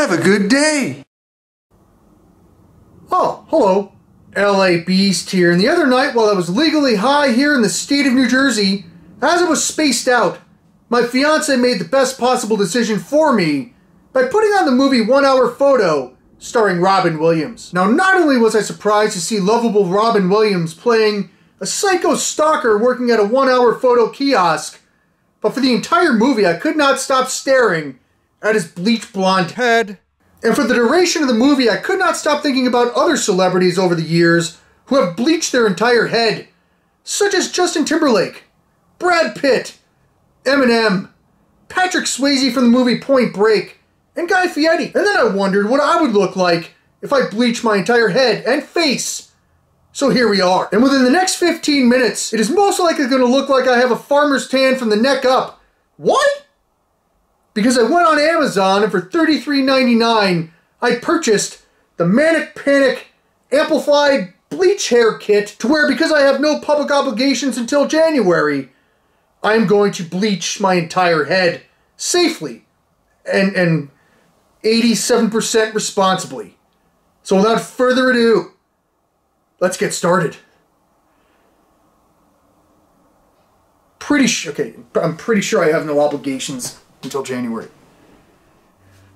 Have a good day. Oh, hello. LA Beast here. And the other night, while I was legally high here in the state of New Jersey, as I was spaced out, my fiance made the best possible decision for me by putting on the movie One Hour Photo, starring Robin Williams. Now, not only was I surprised to see lovable Robin Williams playing a psycho stalker working at a one hour photo kiosk, but for the entire movie, I could not stop staring at his bleach blonde head. And for the duration of the movie, I could not stop thinking about other celebrities over the years who have bleached their entire head, such as Justin Timberlake, Brad Pitt, Eminem, Patrick Swayze from the movie Point Break, and Guy Fieri. And then I wondered what I would look like if I bleached my entire head and face. So here we are. And within the next 15 minutes, it is most likely going to look like I have a farmer's tan from the neck up. What? Because I went on Amazon and for $33.99, I purchased the Manic Panic Amplified Bleach Hair Kit to wear because I have no public obligations until January. I am going to bleach my entire head safely and and 87% responsibly. So without further ado, let's get started. Pretty sure, okay, I'm pretty sure I have no obligations until January.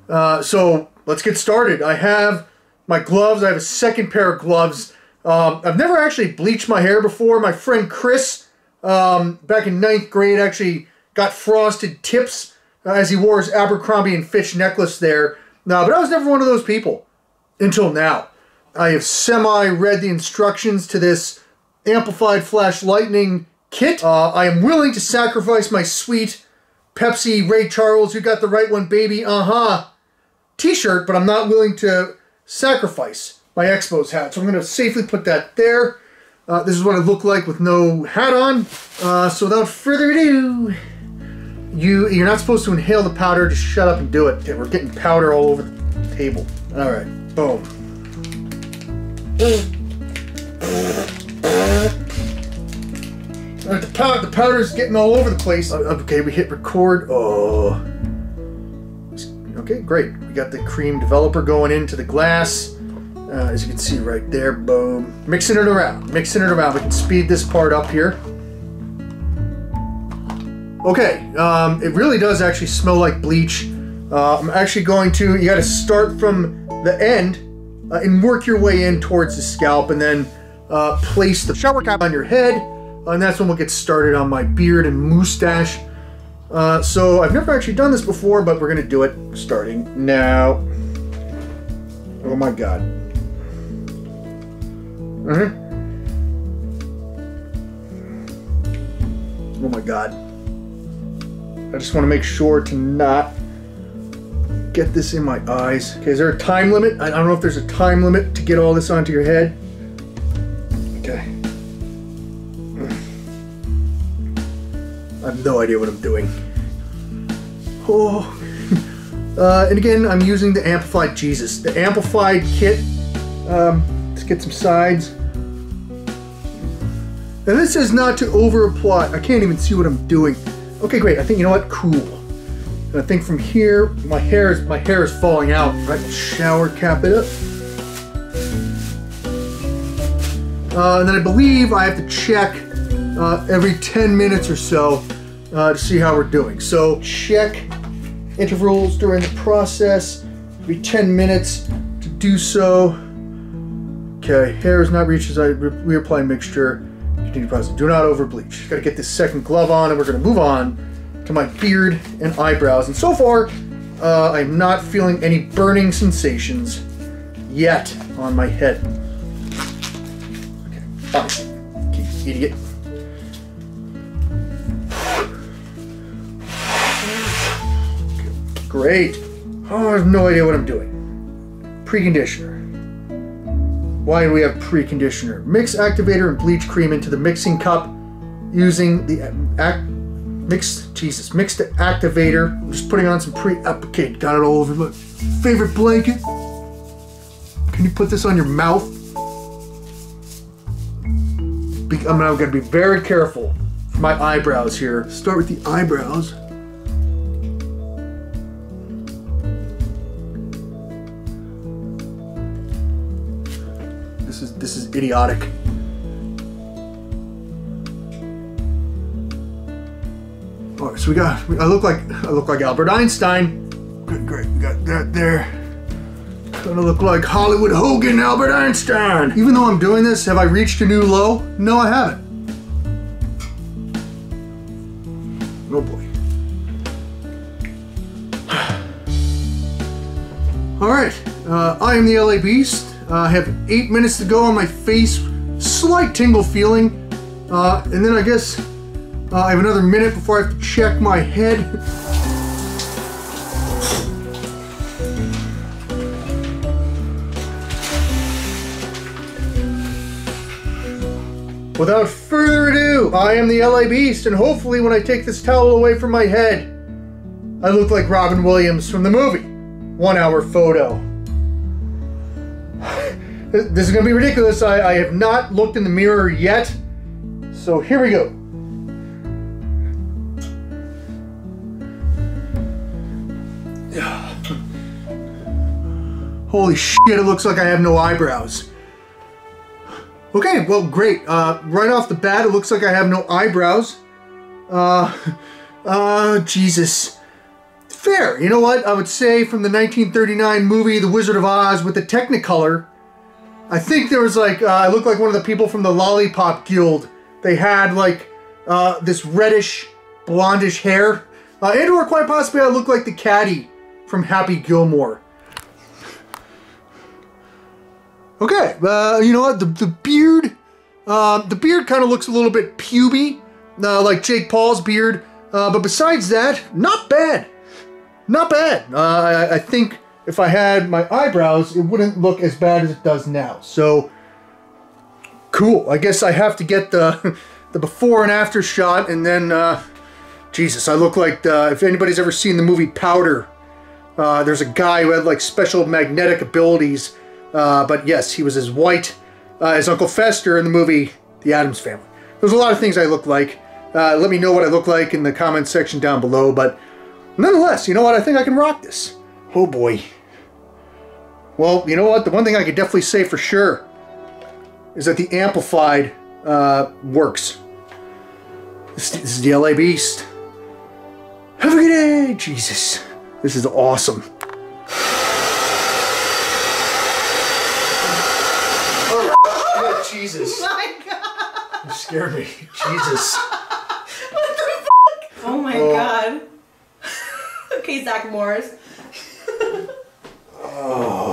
Uh, so let's get started. I have my gloves. I have a second pair of gloves. Um, I've never actually bleached my hair before. My friend Chris, um, back in ninth grade, actually got frosted tips uh, as he wore his Abercrombie and Fitch necklace there. No, but I was never one of those people until now. I have semi-read the instructions to this amplified flash lightning kit. Uh, I am willing to sacrifice my sweet Pepsi Ray Charles, you got the right one, baby, uh-huh, t-shirt, but I'm not willing to sacrifice my Expos hat. So I'm going to safely put that there. Uh, this is what I look like with no hat on. Uh, so without further ado, you, you're not supposed to inhale the powder. Just shut up and do it. We're getting powder all over the table. All right, boom. The, powder, the powder's getting all over the place. Uh, okay, we hit record. Oh. Okay, great. We got the cream developer going into the glass. Uh, as you can see right there, boom. Mixing it around, mixing it around. We can speed this part up here. Okay, um, it really does actually smell like bleach. Uh, I'm actually going to, you gotta start from the end uh, and work your way in towards the scalp and then uh, place the shower cap on your head. And that's when we'll get started on my beard and mustache. Uh, so I've never actually done this before, but we're gonna do it starting now. Oh my god. Uh -huh. Oh my god. I just want to make sure to not get this in my eyes. Okay, is there a time limit? I don't know if there's a time limit to get all this onto your head. Have no idea what I'm doing. Oh. Uh, and again, I'm using the Amplified Jesus. The Amplified kit. Um, let's get some sides. And this says not to over apply. I can't even see what I'm doing. Okay, great. I think, you know what? Cool. And I think from here, my hair is my hair is falling out. Right, shower cap it up. Uh, and then I believe I have to check uh, every 10 minutes or so uh, to see how we're doing. So check intervals during the process, every 10 minutes to do so. Okay, hair is not reached as I re reapply mixture. Continue process. Do not over bleach. Got to get this second glove on, and we're going to move on to my beard and eyebrows. And so far, uh, I'm not feeling any burning sensations yet on my head. Okay, fine. Okay, idiot. Great. Oh, I have no idea what I'm doing. Preconditioner. Why do we have preconditioner? Mix activator and bleach cream into the mixing cup using the uh, act mix Jesus mix the activator. I'm just putting on some pre okay, got it all over my favorite blanket. Can you put this on your mouth? I'm now gonna be very careful for my eyebrows here. Start with the eyebrows. This is this is idiotic. All right, so we got. I look like I look like Albert Einstein. Good, great. We got that there. Gonna look like Hollywood Hogan, Albert Einstein. Even though I'm doing this, have I reached a new low? No, I haven't. Oh boy. All right, uh, I am the LA Beast. Uh, I have eight minutes to go on my face, slight tingle feeling, uh, and then I guess uh, I have another minute before I have to check my head. Without further ado, I am the LA Beast, and hopefully, when I take this towel away from my head, I look like Robin Williams from the movie One Hour Photo. This is gonna be ridiculous. I, I have not looked in the mirror yet. So here we go. Holy shit, it looks like I have no eyebrows. Okay, well, great. Uh, right off the bat, it looks like I have no eyebrows. Uh, uh, Jesus. Fair. You know what? I would say from the 1939 movie The Wizard of Oz with the Technicolor, I think there was like, uh, I look like one of the people from the Lollipop Guild. They had like uh, this reddish, blondish hair. Uh, and or quite possibly I look like the caddy from Happy Gilmore. Okay, uh, you know what? The, the beard, uh, the beard kind of looks a little bit puby, uh, like Jake Paul's beard. Uh, but besides that, not bad. Not bad. Uh, I, I think if I had my eyebrows, it wouldn't look as bad as it does now. So, cool. I guess I have to get the, the before and after shot, and then, uh, Jesus, I look like, the, if anybody's ever seen the movie Powder, uh, there's a guy who had like special magnetic abilities uh, but yes, he was as white uh, as Uncle Fester in the movie The Addams Family. There's a lot of things I look like. Uh, let me know what I look like in the comments section down below. But nonetheless, you know what? I think I can rock this. Oh boy. Well, you know what? The one thing I could definitely say for sure is that the amplified uh, works. This, this is the LA Beast. Have a good day, Jesus. This is awesome. Oh, Jesus. my god! You scared me. Jesus. What the fuck? Oh my Oh. god. okay, Zach Morris. Oh.